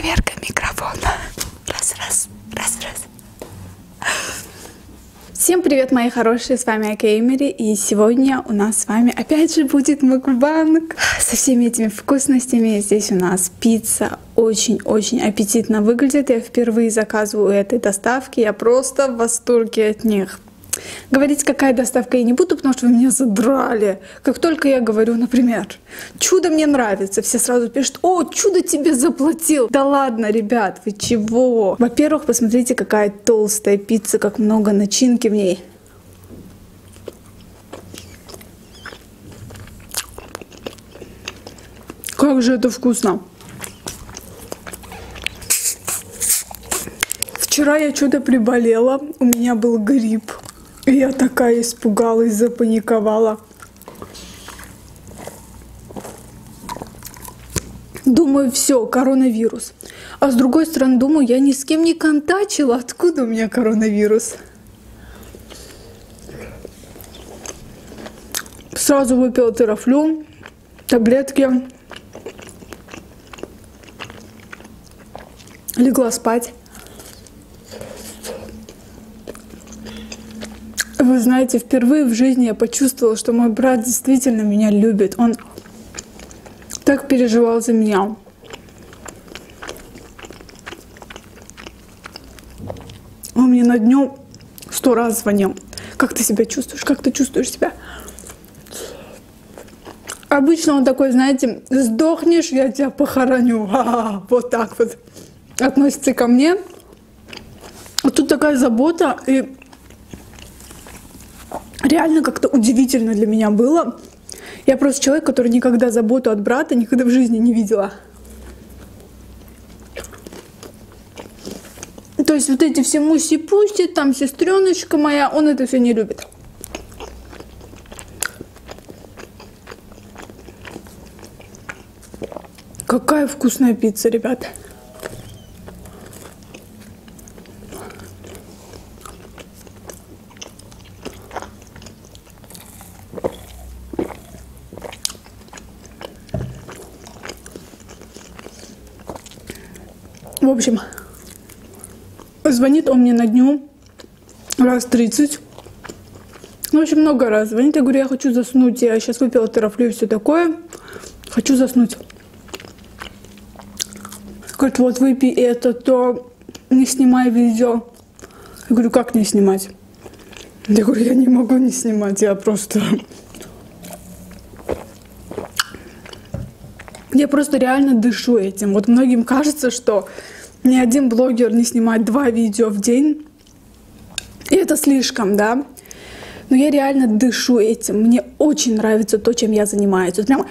Проверка микрофона. Раз, раз, раз, раз. Всем привет, мои хорошие, с вами Акеймери, и сегодня у нас с вами опять же будет мукбанг со всеми этими вкусностями. Здесь у нас пицца, очень-очень аппетитно выглядит. Я впервые заказываю этой доставки, я просто в восторге от них. Говорить, какая доставка я не буду, потому что вы меня задрали. Как только я говорю, например, чудо мне нравится, все сразу пишут, о, чудо тебе заплатил. Да ладно, ребят, вы чего? Во-первых, посмотрите, какая толстая пицца, как много начинки в ней. Как же это вкусно! Вчера я что-то приболела, у меня был грипп. Я такая испугалась, запаниковала. Думаю, все, коронавирус. А с другой стороны, думаю, я ни с кем не контачила. Откуда у меня коронавирус? Сразу выпила терафлю, таблетки. Легла спать. Вы знаете, впервые в жизни я почувствовала, что мой брат действительно меня любит. Он так переживал за меня. Он мне на днем сто раз звонил. Как ты себя чувствуешь? Как ты чувствуешь себя? Обычно он такой, знаете, сдохнешь, я тебя похороню. А-а-а, вот так вот относится ко мне. А тут такая забота, и реально как-то удивительно для меня было. Я просто человек, который никогда заботу от брата никогда в жизни не видела. То есть вот эти все муси-пуси, там сестреночка моя, он это все не любит. Какая вкусная пицца, ребята. Общем, звонит он мне на дню раз 30. Ну, очень много раз звонит. Я говорю, я хочу заснуть. Я сейчас выпила терафлю и все такое. Хочу заснуть. Говорит, вот выпей это, то не снимай видео. Я говорю, как не снимать? Я говорю, я не могу не снимать, я просто... Я просто реально дышу этим. Вот многим кажется, что ни один блогер не снимает два видео в день. И это слишком, да? Но я реально дышу этим. Мне очень нравится то, чем я занимаюсь. Вот прямо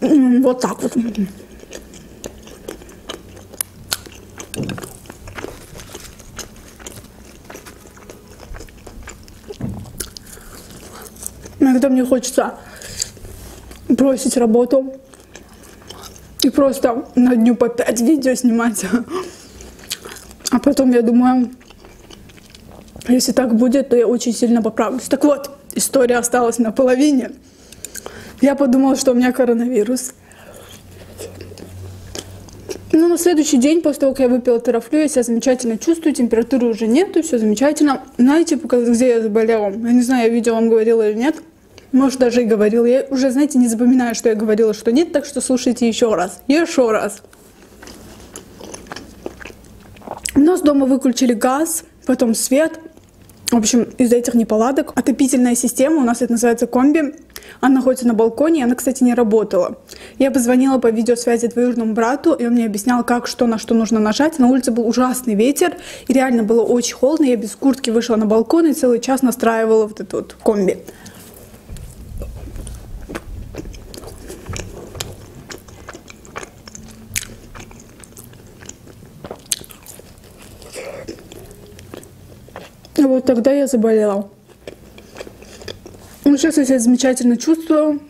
вот так вот. Иногда мне хочется бросить работу и просто на дню по 5 видео снимать. А потом я думаю, если так будет, то я очень сильно поправлюсь. Так вот, история осталась на половине. Я подумала, что у меня коронавирус. Ну, на следующий день, после того, как я выпила терафлю, я себя замечательно чувствую, температуры уже нету, все замечательно. Знаете, где я заболела? Я не знаю, я видео вам говорила или нет. Может, даже и говорил. Я уже, знаете, не запоминаю, что я говорила, что нет, так что слушайте еще раз. Еще раз. У нас дома выключили газ, потом свет. В общем, из-за этих неполадок отопительная система, у нас это называется комби, она находится на балконе, и она, кстати, не работала. Я позвонила по видеосвязи двоюродному брату, и он мне объяснял, как, что, на что нужно нажать. На улице был ужасный ветер, и реально было очень холодно. Я без куртки вышла на балкон и целый час настраивала вот эту вот комби. Вот тогда я заболела. Ну, сейчас я себя замечательно чувствую.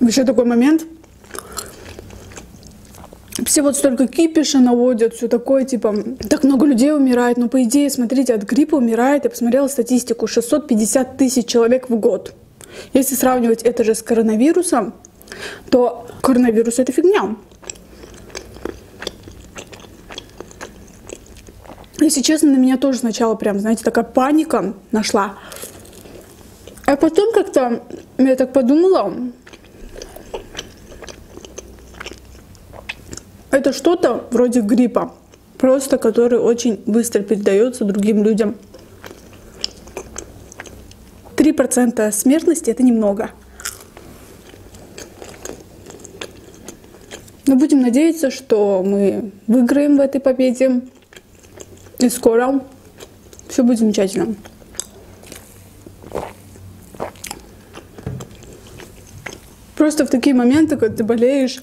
Еще такой момент. Все вот столько кипиша наводят, все такое, типа, так много людей умирает. Но по идее, смотрите, от гриппа умирает, я посмотрела статистику, 650 тысяч человек в год. Если сравнивать это же с коронавирусом, то коронавирус это фигня. Если честно, на меня тоже сначала прям, знаете, такая паника нашла. А потом как-то я так подумала, это что-то вроде гриппа, просто который очень быстро передается другим людям. 3% смертности это немного. Но будем надеяться, что мы выиграем в этой победе. И скоро все будет замечательно. Просто в такие моменты, когда ты болеешь,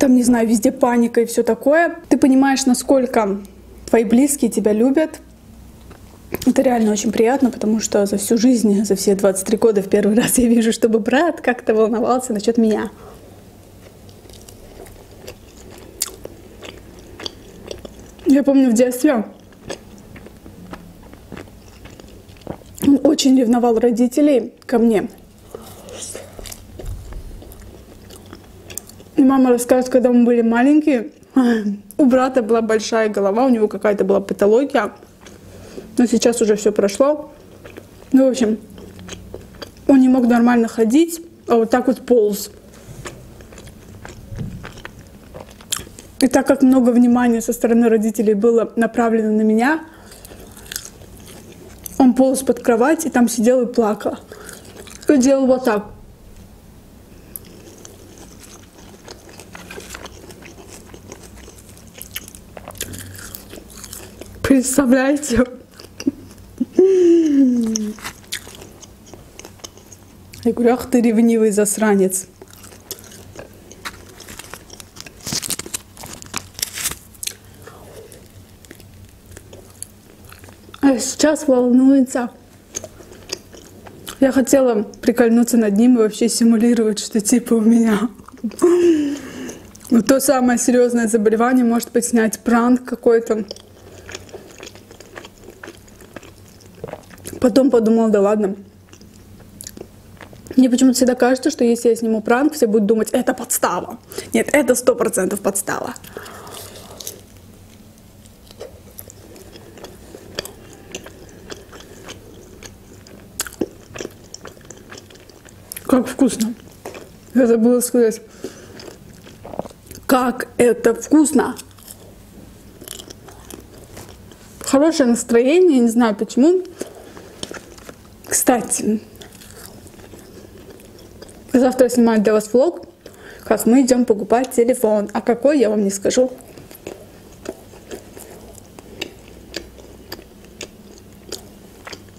там, не знаю, везде паника и все такое, ты понимаешь, насколько твои близкие тебя любят. Это реально очень приятно, потому что за всю жизнь, за все 23 года в первый раз я вижу, чтобы брат как-то волновался насчет меня. Я помню в детстве он очень ревновал родителей ко мне. И мама рассказывает, когда мы были маленькие, у брата была большая голова, у него какая-то была патология. Но сейчас уже все прошло. Ну, в общем, он не мог нормально ходить, а вот так вот полз. И так как много внимания со стороны родителей было направлено на меня, он полз под кровать и там сидел и плакал. И делал вот так. Представляете? Я говорю, ах ты ревнивый засранец. А сейчас волнуется. Я хотела прикольнуться над ним и вообще симулировать, что типа у меня то самое серьезное заболевание, может быть, снять пранк какой-то. Потом подумала, да ладно. Мне почему-то всегда кажется, что если я сниму пранк, все будут думать, это подстава. Нет, это сто процентов подстава. Как вкусно. Я забыла сказать. Как это вкусно. Хорошее настроение, не знаю почему. Кстати, завтра снимаю для вас влог, как мы идем покупать телефон. А какой, я вам не скажу.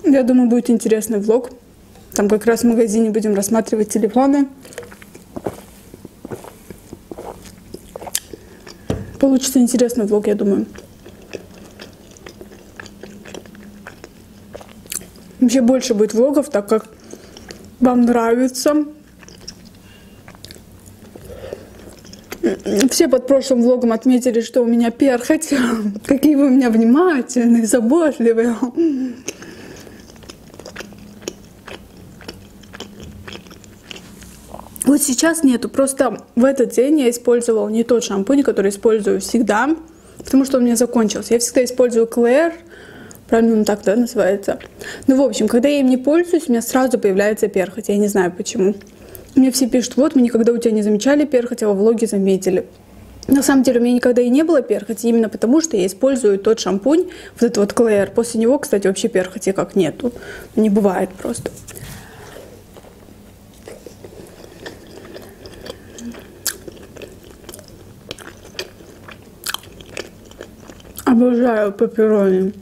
Я думаю, будет интересный влог. Там как раз в магазине будем рассматривать телефоны. Получится интересный влог, я думаю. Вообще больше будет влогов, так как вам нравится. Все под прошлым влогом отметили, что у меня перхоть. Какие вы у меня внимательные, заботливые. Вот сейчас нету. Просто в этот день я использовала не тот шампунь, который использую всегда, потому что он у меня закончился. Я всегда использую Клэр, правильно он так да, называется. Ну, в общем, когда я им не пользуюсь, у меня сразу появляется перхоть. Я не знаю почему. Мне все пишут, вот, мы никогда у тебя не замечали перхоть, а во влоге заметили. На самом деле у меня никогда и не было перхоти, именно потому что я использую тот шампунь, вот этот вот Клэр. После него, кстати, вообще перхоти как нету. Не бывает просто. Обожаю пепперони.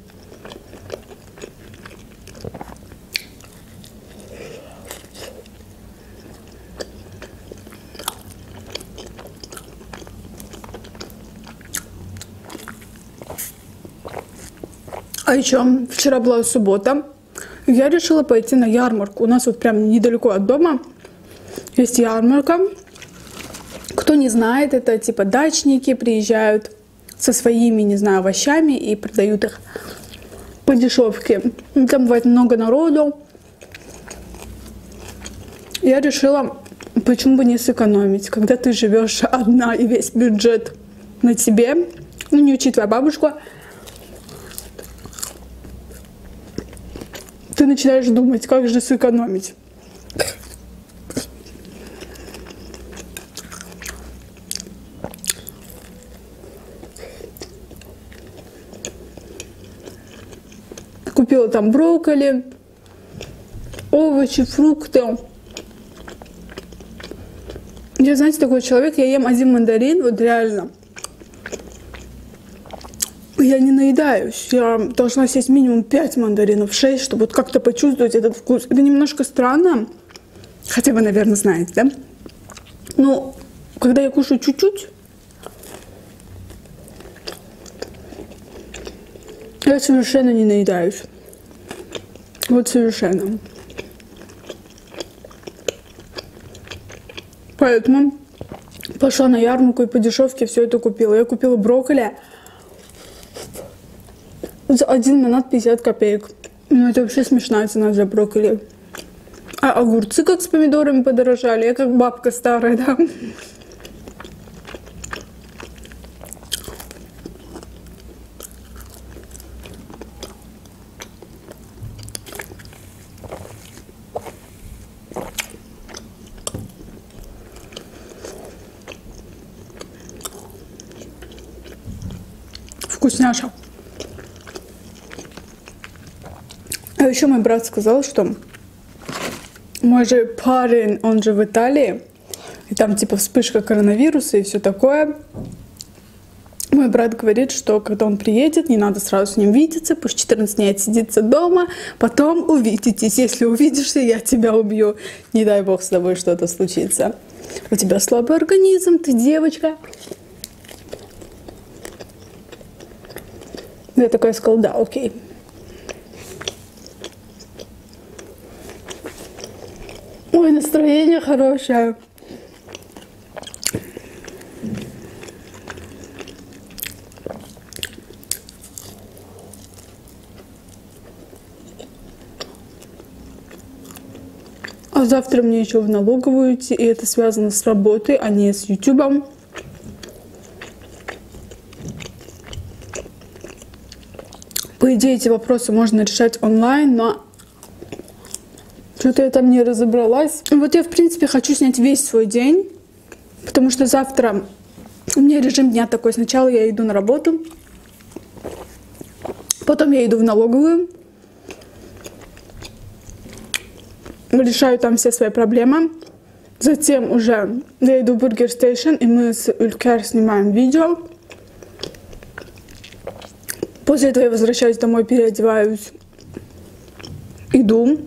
Еще вчера была суббота. Я решила пойти на ярмарку. У нас вот прям недалеко от дома есть ярмарка Кто не знает, это типа дачники приезжают со своими, не знаю, овощами и продают их по дешевке. Там бывает много народу. Я решила, почему бы не сэкономить, когда ты живешь одна и весь бюджет на тебе, ну не учитывая бабушку, ты начинаешь думать, как же сэкономить. Купила там брокколи, овощи, фрукты. Я, знаете, такой человек, я ем один мандарин, вот реально. Я не наедаюсь. Я должна съесть минимум 5 мандаринов, 6, чтобы вот как-то почувствовать этот вкус. Это немножко странно. Хотя вы, наверное, знаете, да? Но когда я кушаю чуть-чуть, я совершенно не наедаюсь. Вот совершенно. Поэтому пошла на ярмарку и по дешевке все это купила. Я купила брокколи за один манат 50 копеек. Ну, это вообще смешная цена для брокколи. А огурцы как с помидорами подорожали. Я как бабка старая, да. Вкусняша. Еще мой брат сказал, что мой же парень, он же в Италии, и там типа вспышка коронавируса и все такое. Мой брат говорит, что когда он приедет, не надо сразу с ним видеться, пусть 14 дней отсидится дома, потом увидитесь. Если увидишься, я тебя убью. Не дай бог с тобой что-то случится. У тебя слабый организм, ты девочка. Я такая сказала, да, окей. Ой, настроение хорошее. А завтра мне еще в налоговую идти, и это связано с работой, а не с ютубом. По идее, эти вопросы можно решать онлайн, но что-то я там не разобралась. Вот я, в принципе, хочу снять весь свой день, потому что завтра у меня режим дня такой. Сначала я иду на работу, потом я иду в налоговую, решаю там все свои проблемы. Затем уже я иду в Burger Station, и мы с Улькер снимаем видео. После этого я возвращаюсь домой, переодеваюсь, иду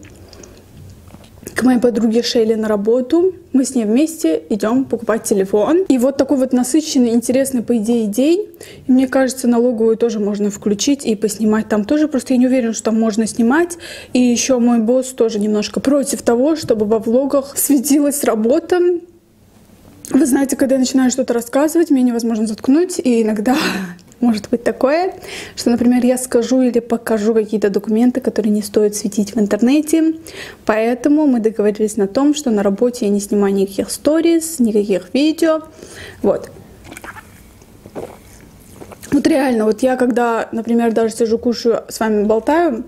к моей подруге Шейли на работу. Мы с ней вместе идем покупать телефон. И вот такой вот насыщенный, интересный, по идее, день. И мне кажется, налоговую тоже можно включить и поснимать там тоже. Просто я не уверена, что там можно снимать. И еще мой босс тоже немножко против того, чтобы во влогах светилась работа. Вы знаете, когда я начинаю что-то рассказывать, меня невозможно заткнуть, и иногда может быть такое, что, например, я скажу или покажу какие-то документы, которые не стоит светить в интернете. Поэтому мы договорились на том, что на работе я не снимаю никаких сториз, никаких видео. Вот. Вот реально, вот я когда, например, даже сижу, кушаю, с вами болтаю,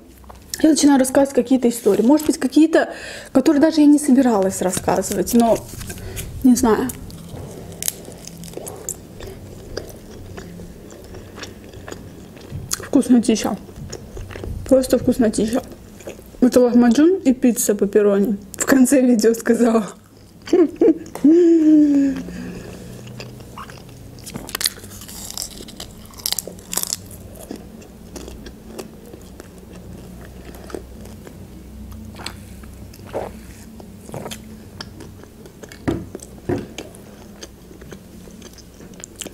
я начинаю рассказывать какие-то истории. Может быть, какие-то, которые даже я не собиралась рассказывать, но не знаю. Вкуснотища. Просто вкуснотища. Это лахмаджун и пицца пепперони. В конце видео сказала.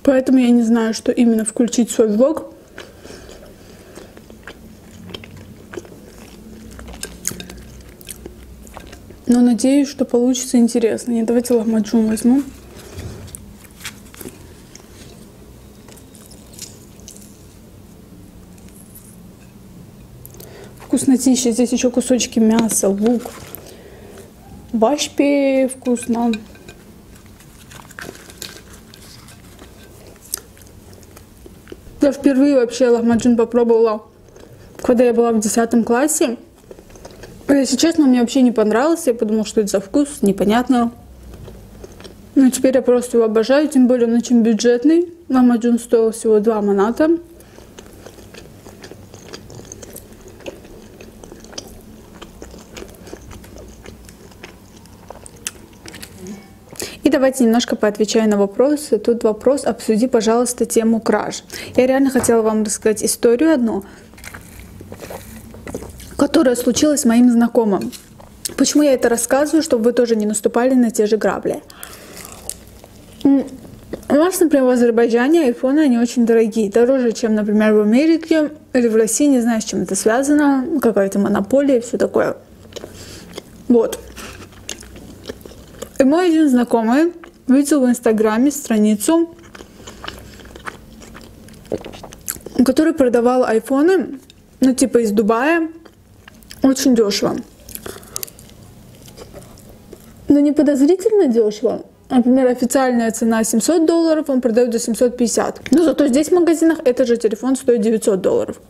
Поэтому я не знаю, что именно включить в свой влог. Но надеюсь, что получится интересно. Нет, давайте лохмаджун возьму. Вкуснотища. Здесь еще кусочки мяса, лук. Башпи вкусно. Я впервые вообще лохмаджун попробовала, когда я была в 10 классе. Если честно, мне вообще не понравился. Я подумала, что это за вкус, непонятно. Но теперь я просто его обожаю, тем более он очень бюджетный. Лахмаджун стоил всего 2 маната. И давайте немножко поотвечаю на вопросы. Тут вопрос, обсуди, пожалуйста, тему краж. Я реально хотела вам рассказать историю одну, которая случилась с моим знакомым. Почему я это рассказываю, чтобы вы тоже не наступали на те же грабли. У нас, например, в Азербайджане айфоны, они очень дорогие. Дороже, чем, например, в Америке или в России. Не знаю, с чем это связано. Какая-то монополия и все такое. Вот. И мой один знакомый видел в Инстаграме страницу, который продавал айфоны, ну типа из Дубая, очень дешево. Но не подозрительно дешево. Например, официальная цена 700 долларов, он продает за 750. Но зато здесь в магазинах этот же телефон стоит 900 долларов.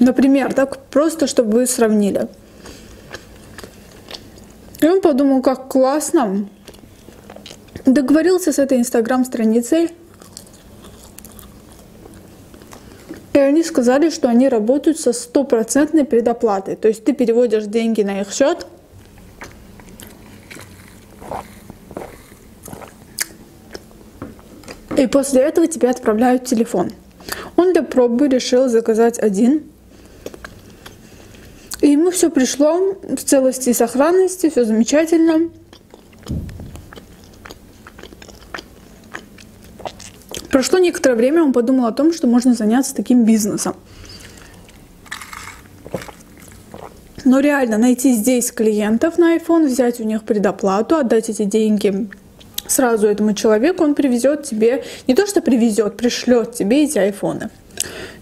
Например, так просто, чтобы вы сравнили. И он подумал, как классно. Договорился с этой инстаграм-страницей. И они сказали, что они работают со стопроцентной предоплатой. То есть ты переводишь деньги на их счет. И после этого тебе отправляют телефон. Он для пробы решил заказать один и ему все пришло в целости и сохранности, все замечательно. Прошло некоторое время, он подумал о том, что можно заняться таким бизнесом. Но реально найти здесь клиентов на iPhone, взять у них предоплату, отдать эти деньги сразу этому человеку, он привезет тебе, не то что привезет, пришлет тебе эти айфоны.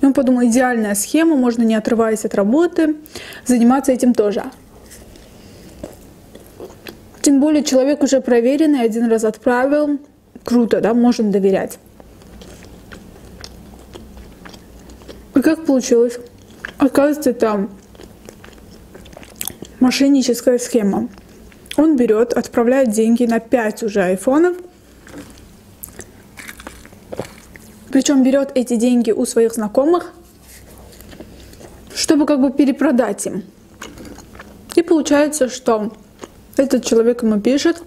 И он подумал, идеальная схема, можно не отрываясь от работы, заниматься этим тоже. Тем более человек уже проверенный, один раз отправил, круто, да, можем доверять. И как получилось? Оказывается, там мошенническая схема. Он берет, отправляет деньги на 5 уже айфонов – Причем берет эти деньги у своих знакомых, чтобы как бы перепродать им. И получается, что этот человек ему пишет,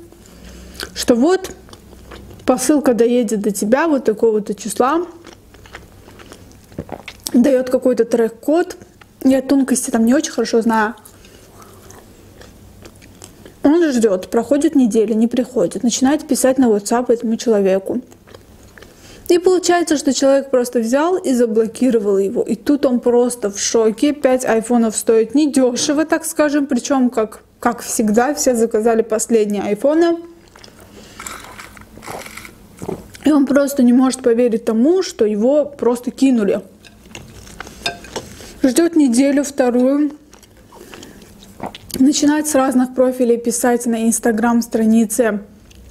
что вот посылка доедет до тебя вот такого-то числа, дает какой-то трек-код. Я тонкости там не очень хорошо знаю. Он ждет, проходит неделя, не приходит, начинает писать на WhatsApp этому человеку. И получается, что человек просто взял и заблокировал его. И тут он просто в шоке. 5 айфонов стоит недешево, так скажем. Причем, как, как всегда, все заказали последние айфоны. И он просто не может поверить тому, что его просто кинули. Ждет неделю, вторую. Начинает с разных профилей писать на инстаграм странице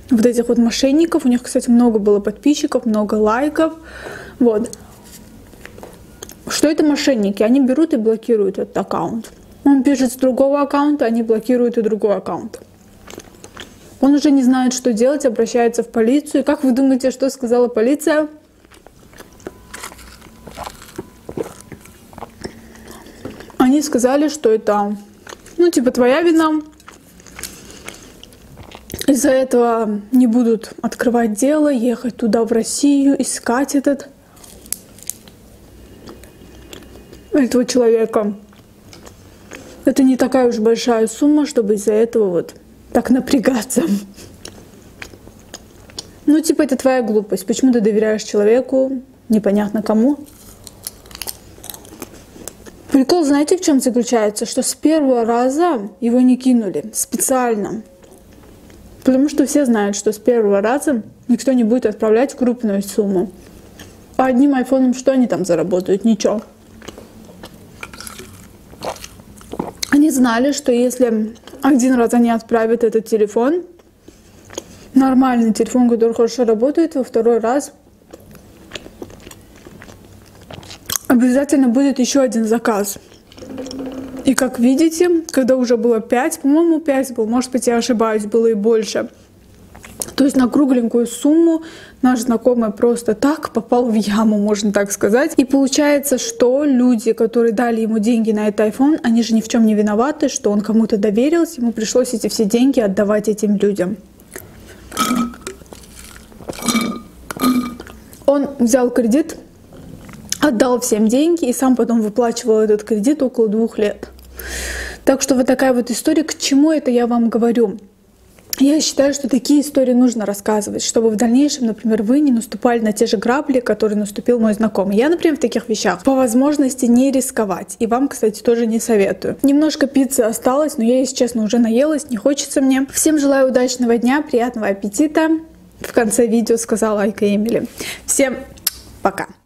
вот этих вот мошенников. У них, кстати, много было подписчиков, много лайков. Вот. Что это мошенники? Они берут и блокируют этот аккаунт. Он пишет с другого аккаунта, они блокируют и другой аккаунт. Он уже не знает, что делать, обращается в полицию. Как вы думаете, что сказала полиция? Они сказали, что это, ну, типа, твоя вина, из-за этого не будут открывать дело, ехать туда, в Россию, искать этот этого человека. Это не такая уж большая сумма, чтобы из-за этого вот так напрягаться. Ну, типа, это твоя глупость. Почему ты доверяешь человеку, непонятно кому? Прикол, знаете, в чем заключается? Что с первого раза его не кинули специально. Потому что все знают, что с первого раза никто не будет отправлять крупную сумму. А одним айфоном что они там заработают? Ничего. не знали, что если один раз они отправят этот телефон, нормальный телефон, который хорошо работает, во второй раз обязательно будет еще один заказ. И как видите, когда уже было 5, по-моему 5 был, может быть я ошибаюсь, было и больше. То есть на кругленькую сумму наш знакомый просто так попал в яму, можно так сказать. И получается, что люди, которые дали ему деньги на этот iPhone, они же ни в чем не виноваты, что он кому-то доверился, ему пришлось эти все деньги отдавать этим людям. Он взял кредит, отдал всем деньги и сам потом выплачивал этот кредит около двух лет. Так что вот такая вот история. К чему это я вам говорю? Я считаю, что такие истории нужно рассказывать, чтобы в дальнейшем, например, вы не наступали на те же грабли, которые наступил мой знакомый. Я, например, в таких вещах по возможности не рисковать. И вам, кстати, тоже не советую. Немножко пиццы осталось, но я, если честно, уже наелась, не хочется мне. Всем желаю удачного дня, приятного аппетита. В конце видео сказала Айка Эмили. Всем пока!